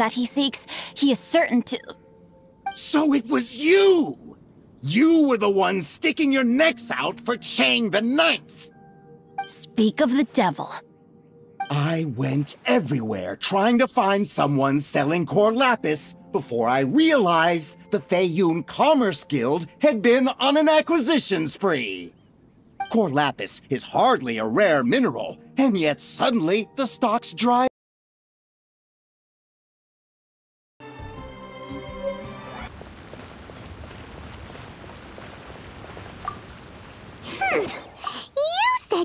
that he seeks, he is certain to... So it was you! You were the one sticking your necks out for Chang the Ninth! Speak of the devil. I went everywhere trying to find someone selling Cor Lapis before I realized the Feiyun Commerce Guild had been on an acquisition spree. Cor Lapis is hardly a rare mineral, and yet suddenly the stocks dried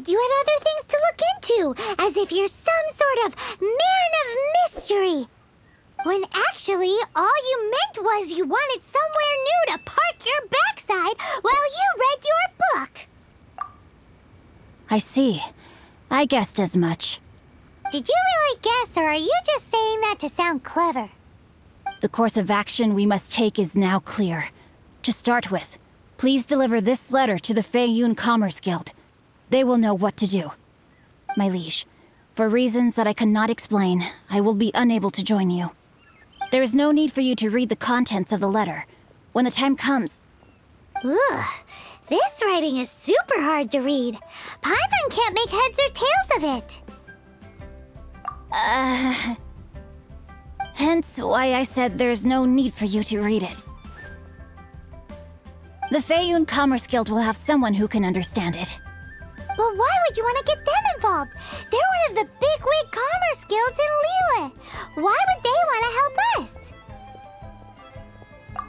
You you had other things to look into, as if you're some sort of man of mystery. When actually, all you meant was you wanted somewhere new to park your backside while you read your book. I see. I guessed as much. Did you really guess, or are you just saying that to sound clever? The course of action we must take is now clear. To start with, please deliver this letter to the Feiyun Commerce Guild. They will know what to do. My liege, for reasons that I cannot explain, I will be unable to join you. There is no need for you to read the contents of the letter. When the time comes... Ugh, this writing is super hard to read. Paimon can't make heads or tails of it. Uh... Hence why I said there's no need for you to read it. The Feiyun Commerce Guild will have someone who can understand it. But why would you want to get them involved? They're one of the bigwig commerce guilds in Liyue. Why would they want to help us?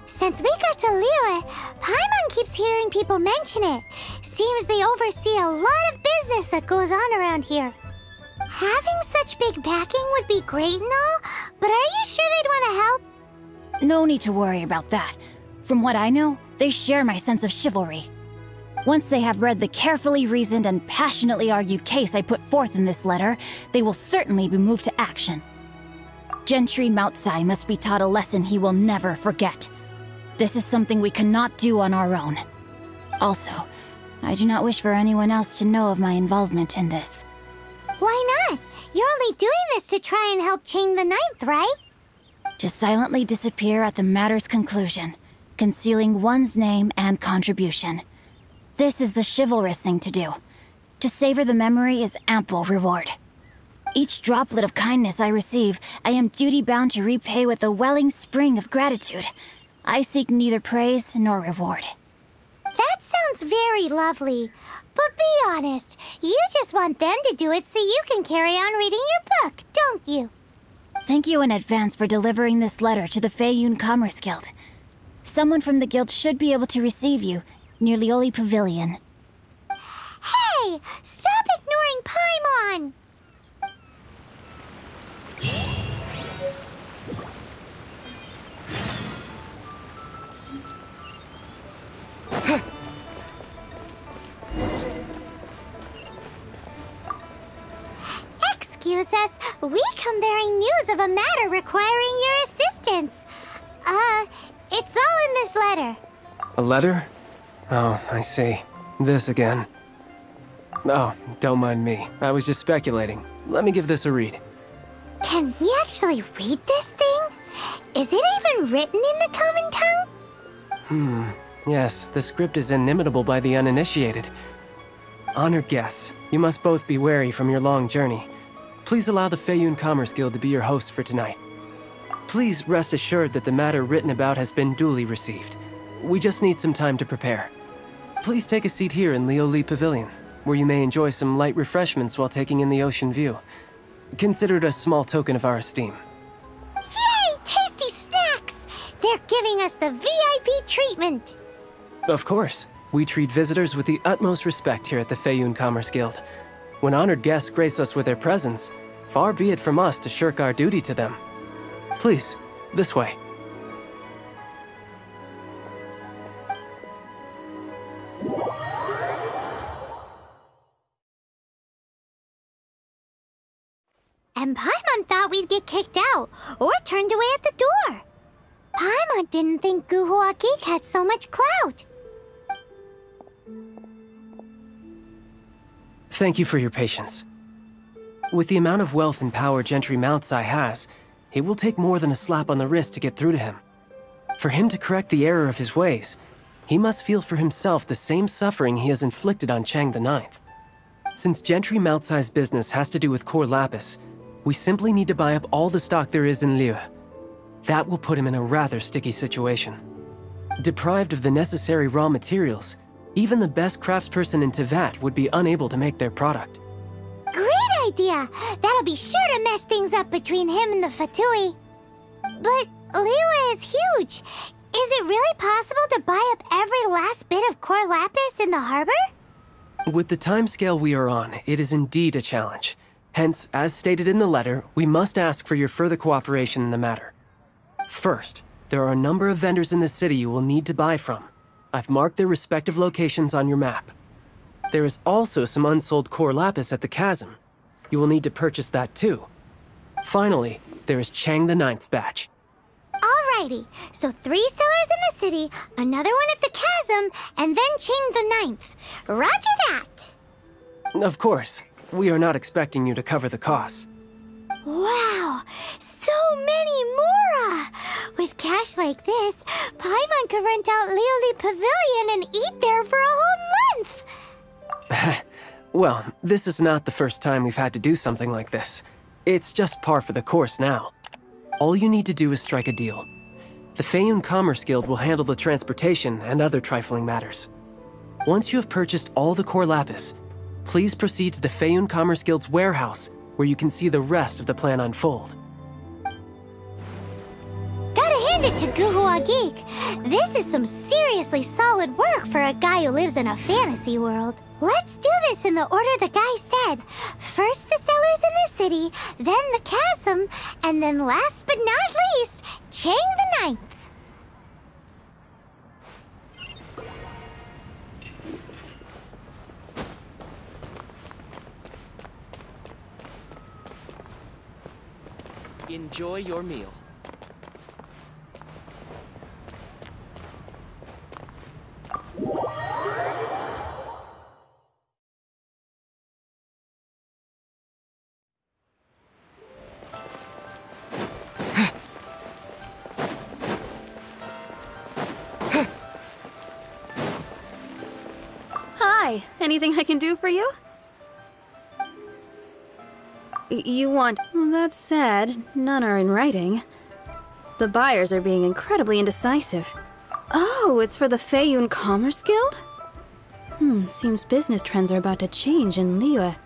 Since we got to Liyue, Paimon keeps hearing people mention it. Seems they oversee a lot of business that goes on around here. Having such big backing would be great and all, but are you sure they'd want to help? No need to worry about that. From what I know, they share my sense of chivalry. Once they have read the carefully reasoned and passionately argued case I put forth in this letter, they will certainly be moved to action. Gentry Moutsai must be taught a lesson he will never forget. This is something we cannot do on our own. Also, I do not wish for anyone else to know of my involvement in this. Why not? You're only doing this to try and help Chang the Ninth, right? To silently disappear at the matter's conclusion, concealing one's name and contribution. This is the chivalrous thing to do. To savor the memory is ample reward. Each droplet of kindness I receive, I am duty-bound to repay with a welling spring of gratitude. I seek neither praise nor reward. That sounds very lovely. But be honest, you just want them to do it so you can carry on reading your book, don't you? Thank you in advance for delivering this letter to the Feiyun Commerce Guild. Someone from the guild should be able to receive you near Liuli Pavilion. Hey! Stop ignoring Paimon! Excuse us, we come bearing news of a matter requiring your assistance. Uh, it's all in this letter. A letter? Oh, I see. This again. Oh, don't mind me. I was just speculating. Let me give this a read. Can we actually read this thing? Is it even written in the common tongue? Hmm. Yes, the script is inimitable by the uninitiated. Honored guests, you must both be wary from your long journey. Please allow the Feiyun Commerce Guild to be your hosts for tonight. Please rest assured that the matter written about has been duly received. We just need some time to prepare. Please take a seat here in Liuli Pavilion, where you may enjoy some light refreshments while taking in the ocean view. Consider it a small token of our esteem. Yay! Tasty snacks! They're giving us the VIP treatment. Of course. We treat visitors with the utmost respect here at the Feiyun Commerce Guild. When honored guests grace us with their presence, far be it from us to shirk our duty to them. Please, this way. And Paimon thought we'd get kicked out or turned away at the door. Paimon didn't think Guhua Geek had so much clout. Thank you for your patience. With the amount of wealth and power Gentry Moutsai has, it will take more than a slap on the wrist to get through to him. For him to correct the error of his ways, he must feel for himself the same suffering he has inflicted on Chang the Ninth. Since Gentry Moutsai's business has to do with Cor Lapis, we simply need to buy up all the stock there is in Liyue. That will put him in a rather sticky situation. Deprived of the necessary raw materials, even the best craftsperson in Teyvat would be unable to make their product. Great idea! That'll be sure to mess things up between him and the Fatui. But Liyue is huge. Is it really possible to buy up every last bit of Cor Lapis in the harbor? With the timescale we are on, it is indeed a challenge. Hence, as stated in the letter, we must ask for your further cooperation in the matter. First, there are a number of vendors in the city you will need to buy from. I've marked their respective locations on your map. There is also some unsold Cor Lapis at the chasm. You will need to purchase that too. Finally, there is Chang the Ninth's batch. Alrighty, so three sellers in the city, another one at the chasm, and then Chang the Ninth. Roger that! Of course, we are not expecting you to cover the costs. Wow, so many Mora! With cash like this, Paimon could rent out Liuli Pavilion and eat there for a whole month! well, this is not the first time we've had to do something like this. It's just par for the course now. All you need to do is strike a deal. The Feiyun Commerce Guild will handle the transportation and other trifling matters. Once you have purchased all the Cor Lapis, please proceed to the Feiyun Commerce Guild's warehouse, where you can see the rest of the plan unfold. Gotta hand it to Guhua Geek. This is some seriously solid work for a guy who lives in a fantasy world. Let's do this in the order the guy said. First the sellers in the city, then the chasm, and then last but not least, Chang the Ninth. Enjoy your meal. Hi, anything I can do for you? You want. That said, none are in writing. The buyers are being incredibly indecisive. Oh, it's for the Feiyun Commerce Guild? Hmm, seems business trends are about to change in Liyue.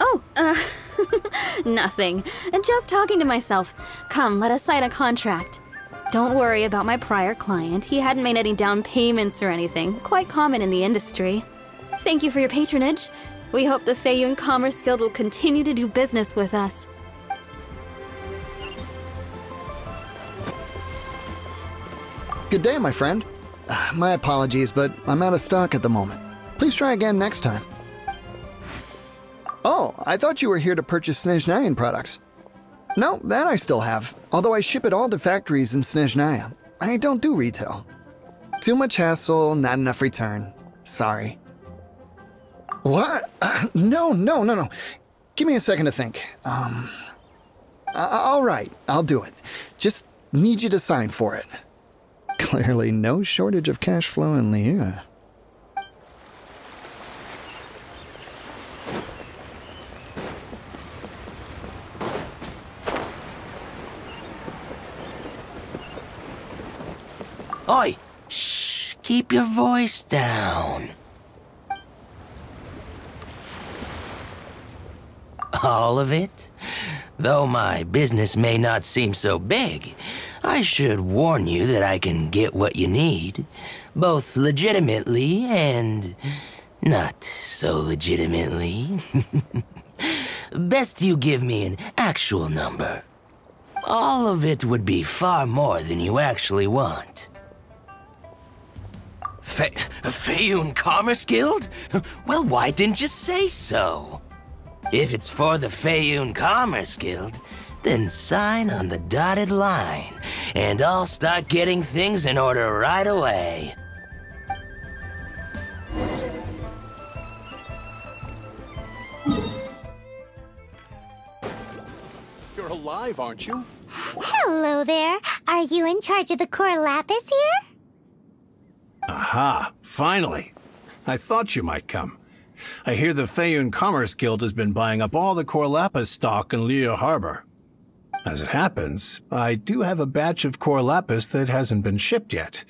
Oh, uh, nothing. Just talking to myself. Come, let us sign a contract. Don't worry about my prior client. He hadn't made any down payments or anything. Quite common in the industry. Thank you for your patronage. We hope the Feiyun Commerce Guild will continue to do business with us. Good day, my friend. Uh, My apologies, but I'm out of stock at the moment. Please try again next time. Oh, I thought you were here to purchase Snezhnaya products. No, that I still have, although I ship it all to factories in Snezhnaya. I don't do retail. Too much hassle, not enough return. Sorry. What? Uh, no, no, no, no. Give me a second to think. Um. a- all right, I'll do it. Just need you to sign for it. Clearly, no shortage of cash flow in Liyue. Oi! Shh! Keep your voice down. All of it? Though my business may not seem so big, I should warn you that I can get what you need, both legitimately and not so legitimately. Best you give me an actual number. All of it would be far more than you actually want. Fe- Feiyun Commerce Guild? Well, why didn't you say so? If it's for the Feiyun Commerce Guild, then sign on the dotted line, and I'll start getting things in order right away. You're alive, aren't you? Hello there. Are you in charge of the Cor Lapis here? Aha, finally. I thought you might come. I hear the Feiyun Commerce Guild has been buying up all the Cor Lapis stock in Liyue Harbor. As it happens, I do have a batch of Cor Lapis that hasn't been shipped yet.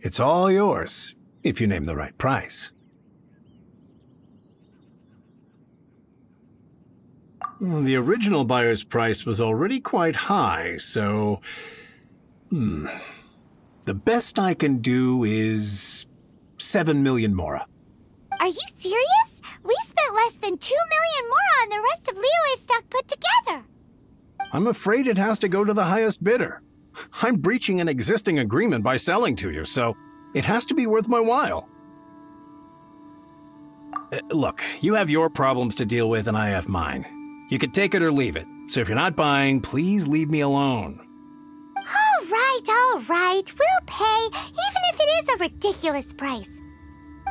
It's all yours, if you name the right price. The original buyer's price was already quite high, so... Hmm. The best I can do is... seven million mora. Are you serious? We spent less than two million mora on the rest of Liyue's stock put together. I'm afraid it has to go to the highest bidder. I'm breaching an existing agreement by selling to you, so it has to be worth my while. Uh, look, you have your problems to deal with and I have mine. You can take it or leave it. So if you're not buying, please leave me alone. All right, all right. We'll pay, even if it is a ridiculous price.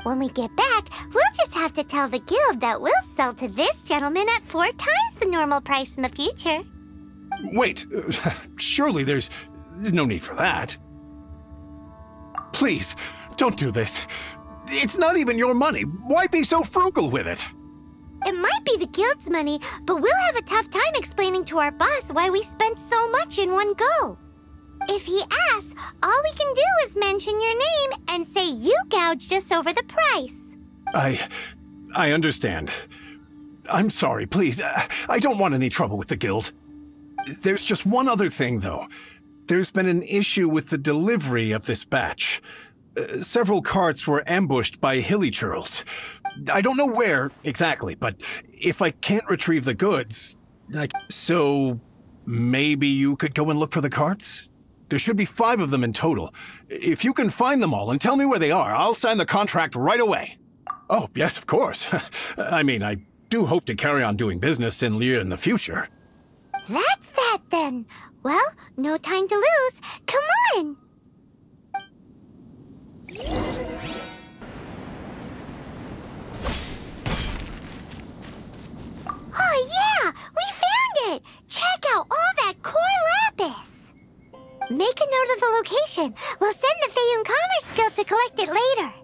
When we get back, we'll just have to tell the guild that we'll sell to this gentleman at four times the normal price in the future. Wait, surely there's no need for that. Please, don't do this. It's not even your money. Why be so frugal with it? It might be the guild's money, but we'll have a tough time explaining to our boss why we spent so much in one go. If he asks, all we can do is mention your name and say you gouged us over the price. I. I understand. I'm sorry, please. I don't want any trouble with the guild. There's just one other thing, though. There's been an issue with the delivery of this batch. Uh, several carts were ambushed by hilichurls. I don't know where exactly, but if I can't retrieve the goods, like, so maybe you could go and look for the carts? There should be five of them in total. If you can find them all and tell me where they are, I'll sign the contract right away. Oh, yes, of course. I mean, I do hope to carry on doing business in Liyue in the future. That's that then. Well, no time to lose. Come on! We'll send the Feiyun Commerce Guild to collect it later.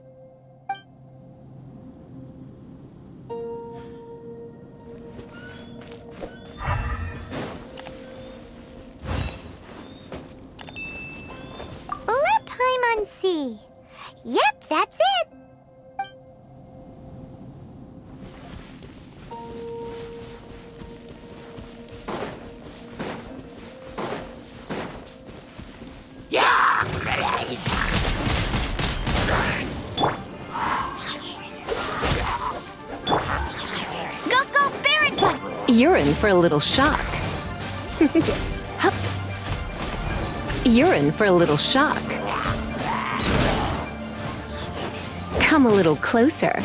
In for a little shock. You're in for a little shock. Come a little closer.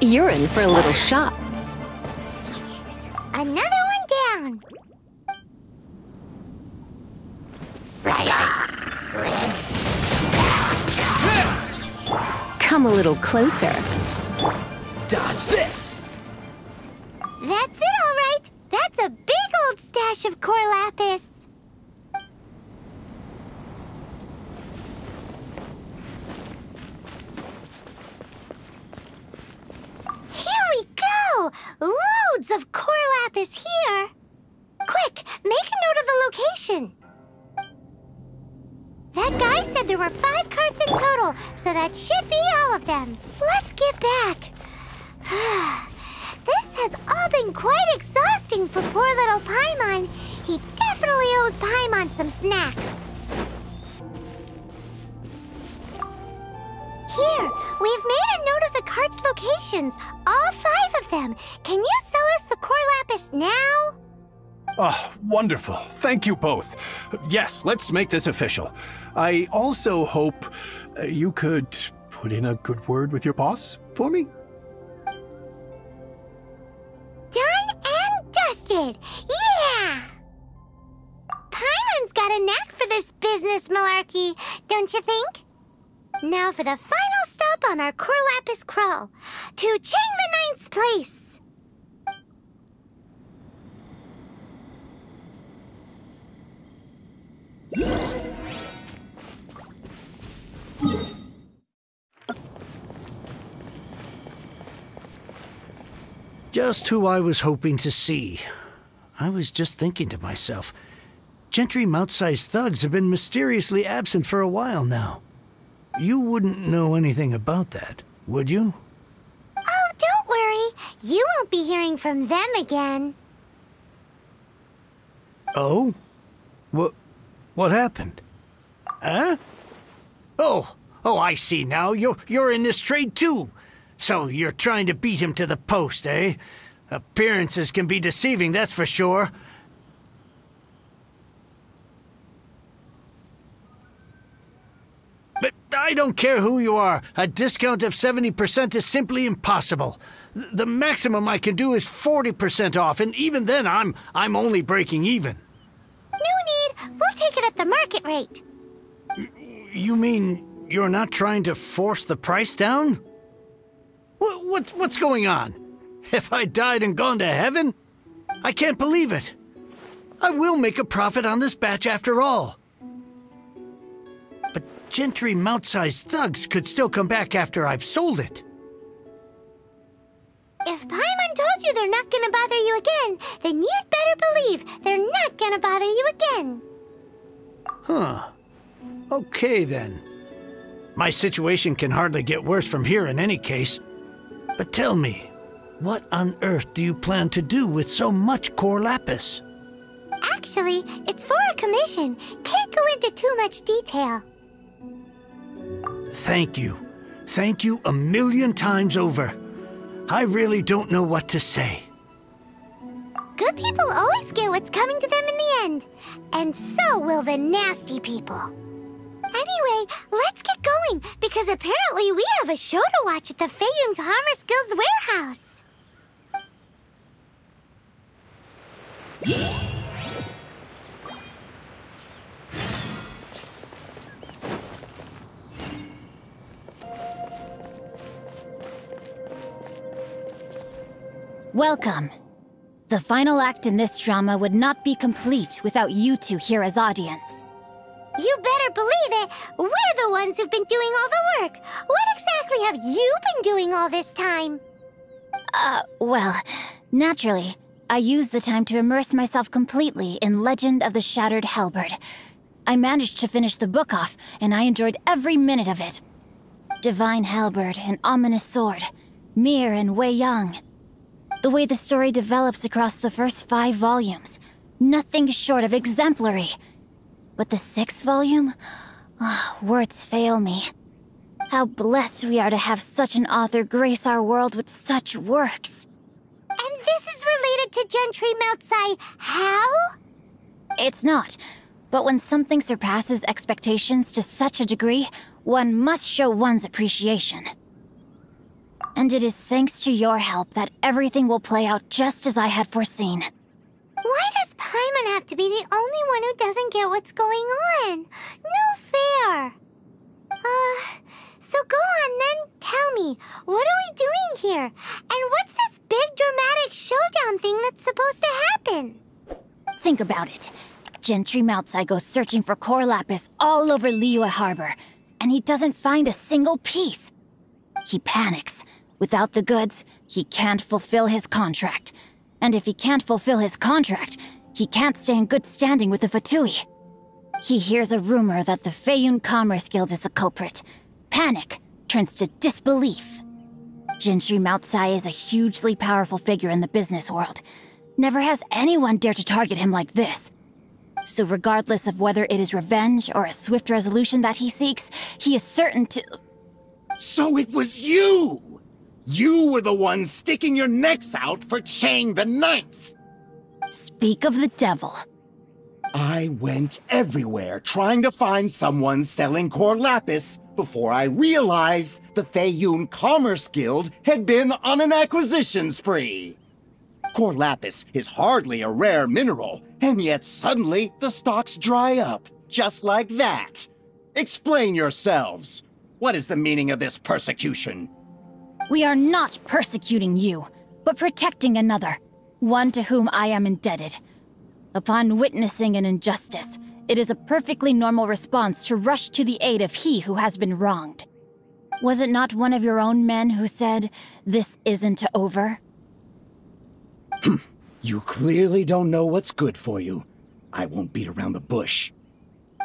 You're in for a little shock. Another one down. Come a little closer. Dodge this! That's it, all right. That's a big old stash of Cor Lapis. Wonderful. Thank you both. Yes, let's make this official. I also hope uh, you could put in a good word with your boss for me. Done and dusted. Yeah! Paimon's got a knack for this business malarkey, don't you think? Now for the final stop on our Cor Lapis crawl to Chang the Ninth's place. Just who I was hoping to see. I was just thinking to myself, Gentry Moutsai's thugs have been mysteriously absent for a while now. You wouldn't know anything about that, would you? Oh, don't worry. You won't be hearing from them again. Oh? What... what happened? Huh? Oh, oh, I see now. You're, you're in this trade too. So you're trying to beat him to the post, eh? Appearances can be deceiving, that's for sure. But I don't care who you are. A discount of 70% is simply impossible. The maximum I can do is 40% off, and even then I'm I'm only breaking even. No need. We'll take it at the market rate. You mean you're not trying to force the price down? What, what, what's going on? Have I died and gone to heaven? I can't believe it. I will make a profit on this batch after all. But Gentry Moutsai's thugs could still come back after I've sold it. If Paimon told you they're not gonna bother you again, then you'd better believe they're not gonna bother you again. Huh. Okay then. My situation can hardly get worse from here in any case. But tell me, what on earth do you plan to do with so much Cor Lapis? Actually, it's for a commission. Can't go into too much detail. Thank you. Thank you a million times over. I really don't know what to say. Good people always get what's coming to them in the end. And so will the nasty people. Anyway, let's get going, because apparently we have a show to watch at the Feiyun Commerce Guild's warehouse. Welcome. The final act in this drama would not be complete without you two here as audience. You better believe it. We're the ones who've been doing all the work. What exactly have you been doing all this time? Uh, well, naturally, I used the time to immerse myself completely in Legend of the Shattered Halberd. I managed to finish the book off, and I enjoyed every minute of it. Divine Halberd, an ominous sword. Mir and Wei Yang. The way the story develops across the first five volumes. Nothing short of exemplary. But the sixth volume? Oh, words fail me. How blessed we are to have such an author grace our world with such works. And this is related to Gentry Moutsai how? It's not. But when something surpasses expectations to such a degree, one must show one's appreciation. And it is thanks to your help that everything will play out just as I had foreseen. Why does Paimon have to be the only one who doesn't get what's going on? No fair. Uh, so go on then, tell me, what are we doing here? And what's this big dramatic showdown thing that's supposed to happen? Think about it. Gentry Moutsai goes searching for Cor Lapis all over Liyue Harbor, and he doesn't find a single piece. He panics. Without the goods, he can't fulfill his contract. And if he can't fulfill his contract, he can't stay in good standing with the Fatui. He hears a rumor that the Feiyun Commerce Guild is the culprit. Panic turns to disbelief. Gentry Moutsai is a hugely powerful figure in the business world. Never has anyone dared to target him like this. So regardless of whether it is revenge or a swift resolution that he seeks, he is certain to... So it was you! You were the one sticking your necks out for Chang the Ninth! Speak of the devil. I went everywhere trying to find someone selling Cor Lapis before I realized the Feiyun Commerce Guild had been on an acquisition spree. Cor Lapis is hardly a rare mineral, and yet suddenly the stocks dry up, just like that. Explain yourselves. What is the meaning of this persecution? We are not persecuting you, but protecting another, one to whom I am indebted. Upon witnessing an injustice, it is a perfectly normal response to rush to the aid of he who has been wronged. Was it not one of your own men who said, This isn't over? you clearly don't know what's good for you. I won't beat around the bush.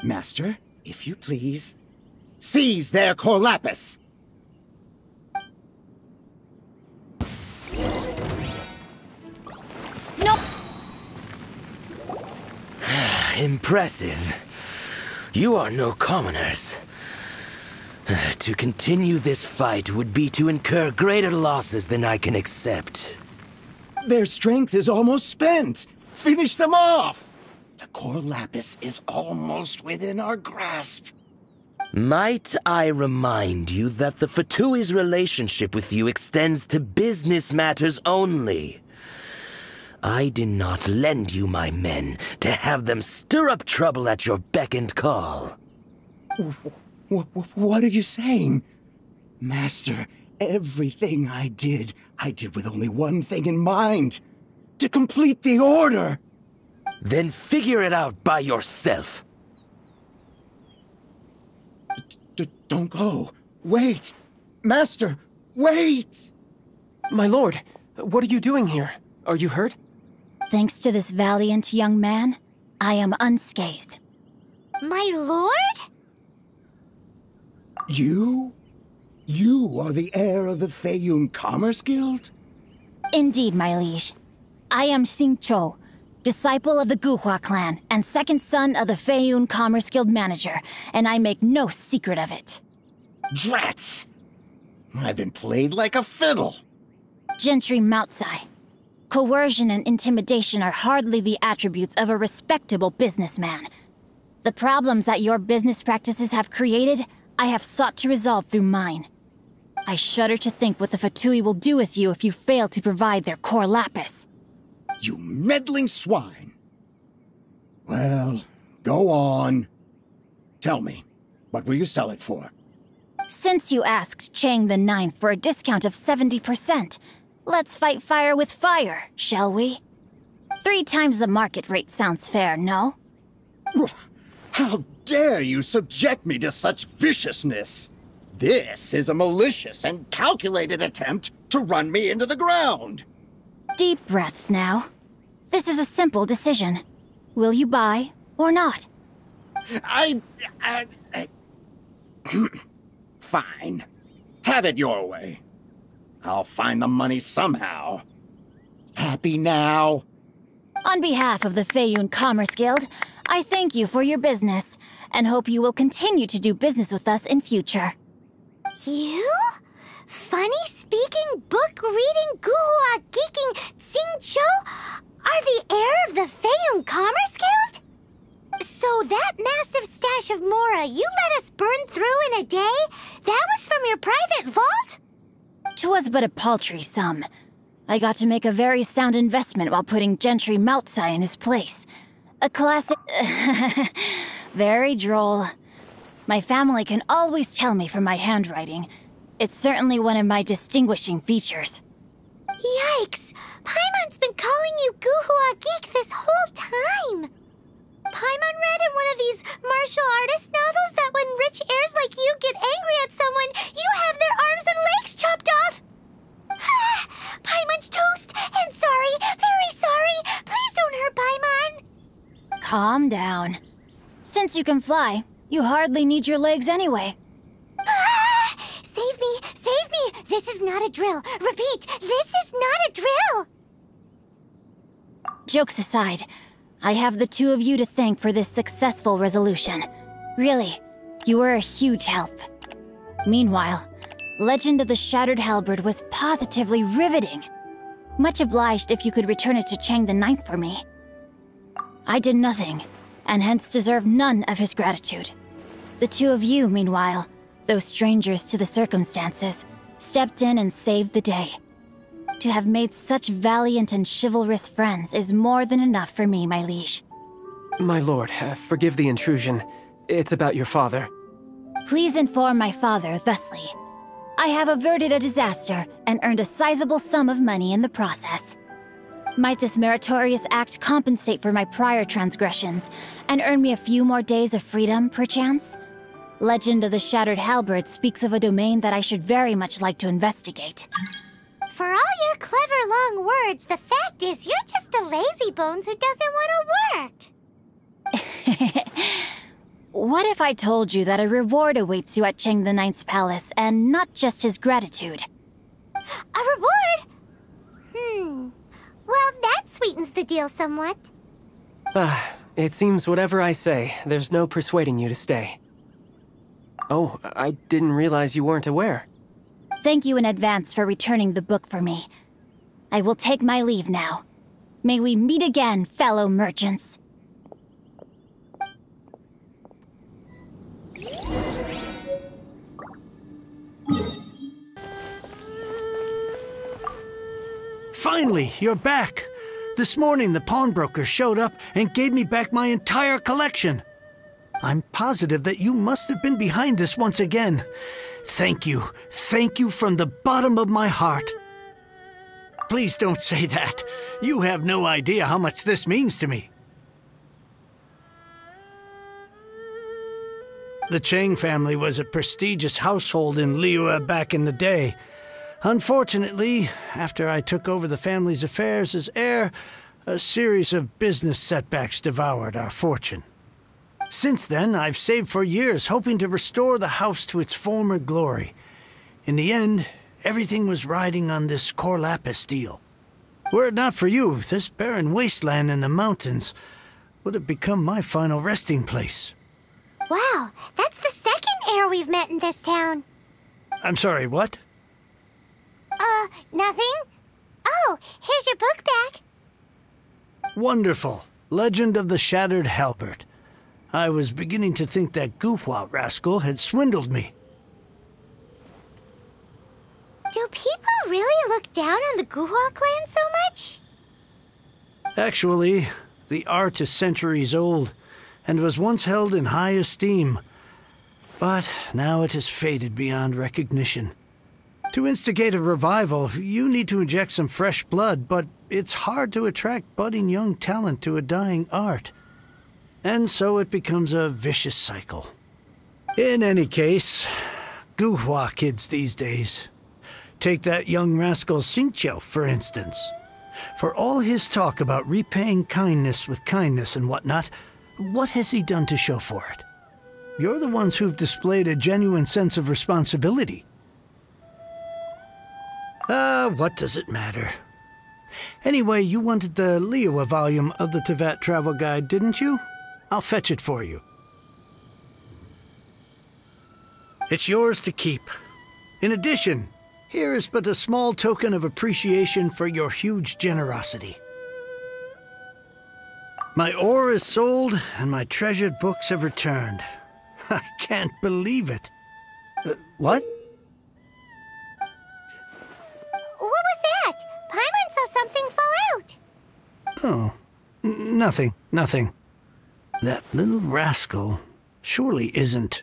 Master, if you please, seize their Cor Lapis! Impressive. You are no commoners. To continue this fight would be to incur greater losses than I can accept. Their strength is almost spent. Finish them off! The Cor Lapis is almost within our grasp. Might I remind you that the Fatui's relationship with you extends to business matters only? I did not lend you my men to have them stir up trouble at your beck and call. W what are you saying? Master, everything I did, I did with only one thing in mind. To complete the order! Then figure it out by yourself. D don't go. Wait! Master, wait! My lord, what are you doing here? Are you hurt? Thanks to this valiant young man, I am unscathed. My lord? You? You are the heir of the Feiyun Commerce Guild? Indeed, my liege. I am Xingqiu, disciple of the Guhua clan and second son of the Feiyun Commerce Guild manager, and I make no secret of it. Drats! I've been played like a fiddle. Gentry Moutsai. Coercion and intimidation are hardly the attributes of a respectable businessman. The problems that your business practices have created, I have sought to resolve through mine. I shudder to think what the Fatui will do with you if you fail to provide their Cor Lapis. You meddling swine! Well, go on. Tell me, what will you sell it for? Since you asked Chang the Ninth for a discount of 70%, let's fight fire with fire, shall we? Three times the market rate sounds fair, no? How dare you subject me to such viciousness? This is a malicious and calculated attempt to run me into the ground. Deep breaths now. This is a simple decision. Will you buy or not? I... I, I Fine. Have it your way. I'll find the money somehow. Happy now? On behalf of the Feiyun Commerce Guild, I thank you for your business and hope you will continue to do business with us in future. You? Funny speaking, book reading, guhua geeking Xingqiu are the heir of the Feiyun Commerce Guild? So that massive stash of Mora you let us burn through in a day, that was from your private vault? Twas but a paltry sum. I got to make a very sound investment while putting Gentry Moutsai in his place. A classic... very droll. My family can always tell me from my handwriting. It's certainly one of my distinguishing features. Yikes! Paimon's been calling you Guhua Geek this whole time! Paimon read in one of these martial artist novels that when rich heirs like you get angry at someone, you have their arms and legs chopped off! Paimon's toast! And sorry, very sorry! Please don't hurt Paimon! Calm down. Since you can fly, you hardly need your legs anyway. Save me! Save me! This is not a drill! Repeat, this is not a drill! Jokes aside, I have the two of you to thank for this successful resolution. Really, you were a huge help. Meanwhile, Legend of the Shattered Halberd was positively riveting. Much obliged if you could return it to Chang the Ninth for me. I did nothing, and hence deserve none of his gratitude. The two of you, meanwhile, though strangers to the circumstances, stepped in and saved the day. To have made such valiant and chivalrous friends is more than enough for me, my liege. My lord, uh, forgive the intrusion. It's about your father. Please inform my father thusly. I have averted a disaster and earned a sizable sum of money in the process. Might this meritorious act compensate for my prior transgressions and earn me a few more days of freedom, perchance? Legend of the Shattered Halberd speaks of a domain that I should very much like to investigate. For all your clever long words, the fact is you're just a lazy bones who doesn't want to work. What if I told you that a reward awaits you at Chang the Ninth's palace, and not just his gratitude? A reward? Hmm. Well, that sweetens the deal somewhat. Ah, it seems whatever I say, there's no persuading you to stay. Oh, I didn't realize you weren't aware. Thank you in advance for returning the book for me. I will take my leave now. May we meet again, fellow merchants. Finally, you're back. This morning, the pawnbroker showed up and gave me back my entire collection. I'm positive that you must have been behind this once again. Thank you. Thank you from the bottom of my heart. Please don't say that. You have no idea how much this means to me. The Chang family was a prestigious household in Liyue back in the day. Unfortunately, after I took over the family's affairs as heir, a series of business setbacks devoured our fortune. Since then, I've saved for years, hoping to restore the house to its former glory. In the end, everything was riding on this Cor Lapis deal. Were it not for you, this barren wasteland in the mountains would have become my final resting place. Wow, that's the second heir we've met in this town. I'm sorry, what? Uh, nothing? Oh, here's your book back. Wonderful. Legend of the Shattered Halberd. I was beginning to think that Guhua rascal had swindled me. Do people really look down on the Guhua clan so much? Actually, the art is centuries old and was once held in high esteem. But now it has faded beyond recognition. To instigate a revival, you need to inject some fresh blood, but it's hard to attract budding young talent to a dying art. And so it becomes a vicious cycle. In any case, Guhua kids these days. Take that young rascal Xingqiu, for instance. For all his talk about repaying kindness with kindness and whatnot, what has he done to show for it? You're the ones who've displayed a genuine sense of responsibility. Ah, uh, what does it matter? Anyway, you wanted the Liyue volume of the Teyvat Travel Guide, didn't you? I'll fetch it for you. It's yours to keep. In addition, here is but a small token of appreciation for your huge generosity. My ore is sold, and my treasured books have returned. I can't believe it. Uh, what? What was that? Paimon saw something fall out. Oh, nothing, nothing. That little rascal surely isn't.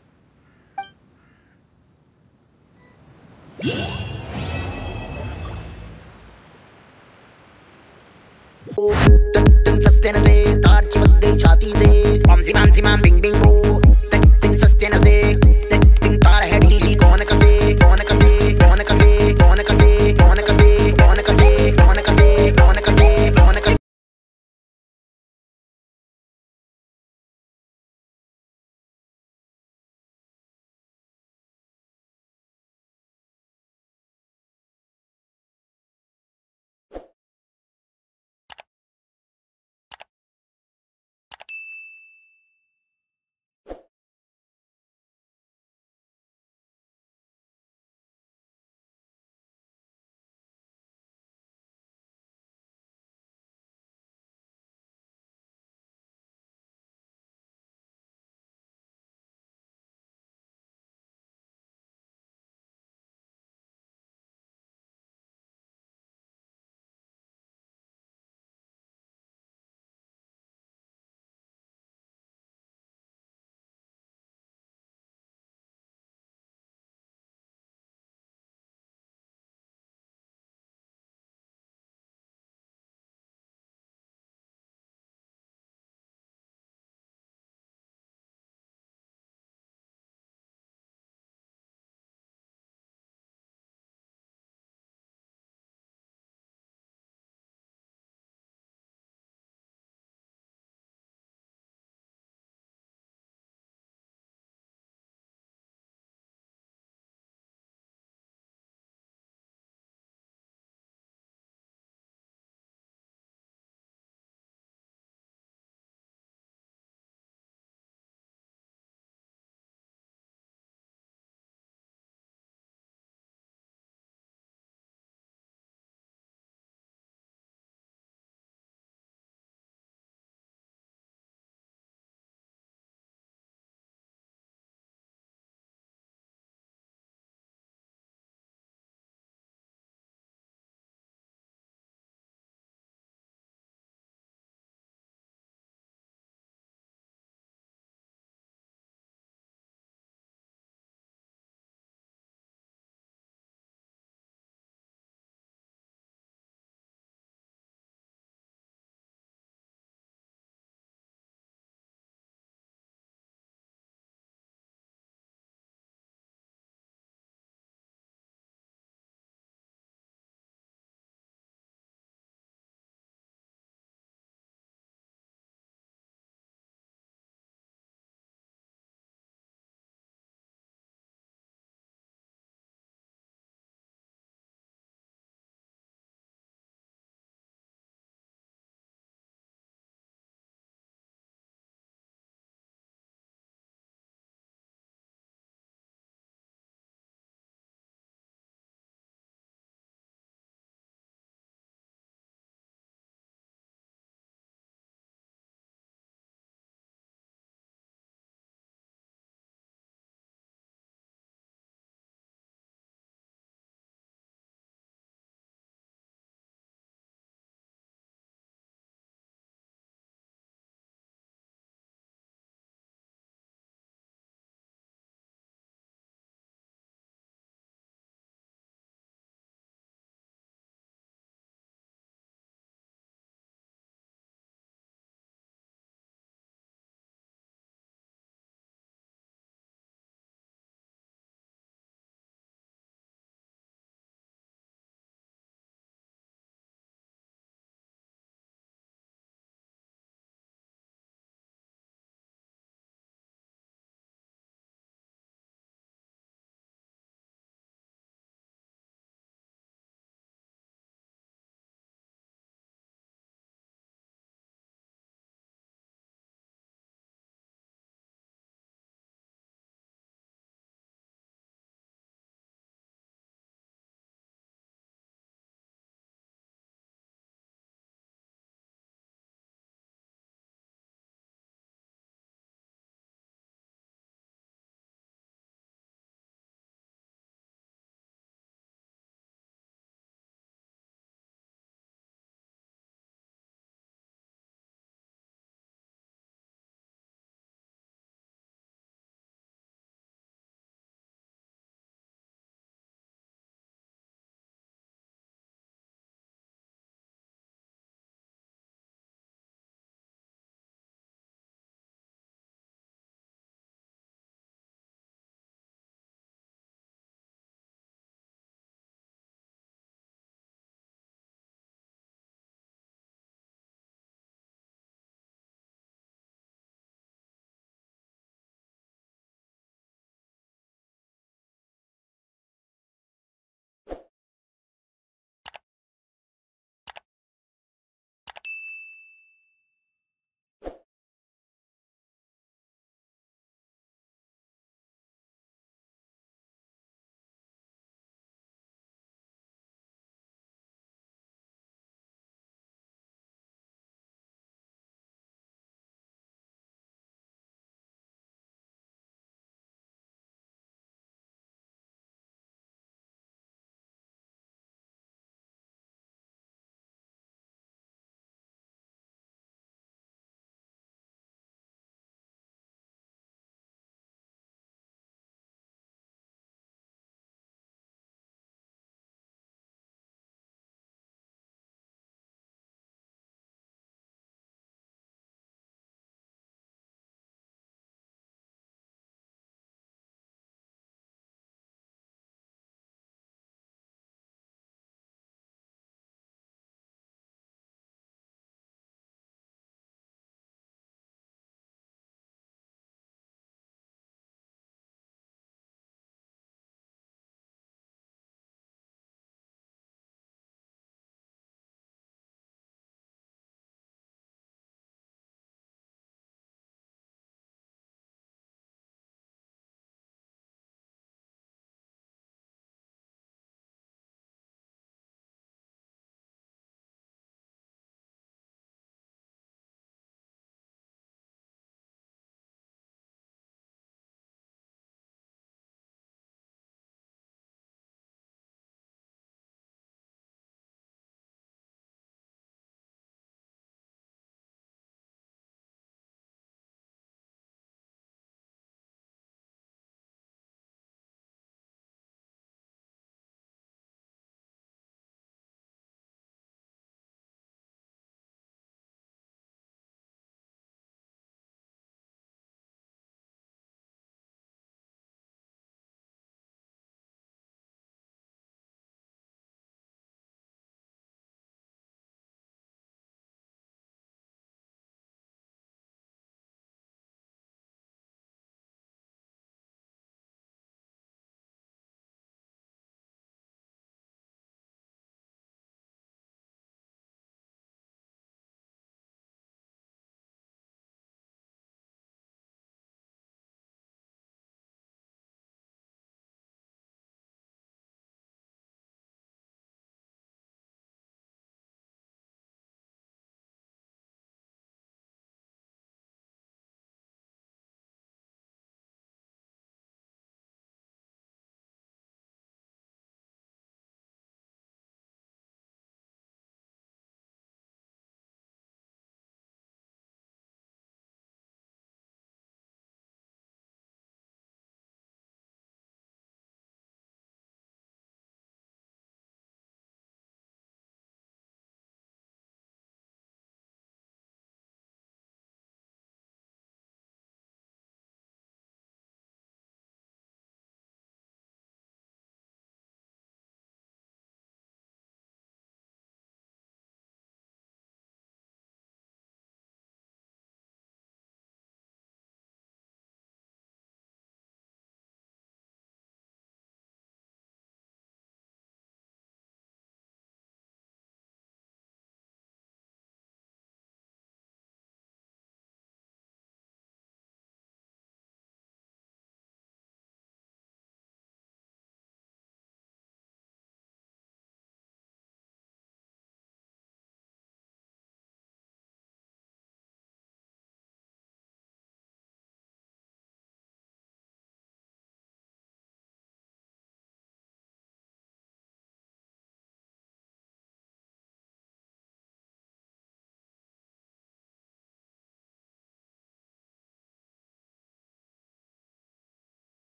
छाती से छाती से Bing Bing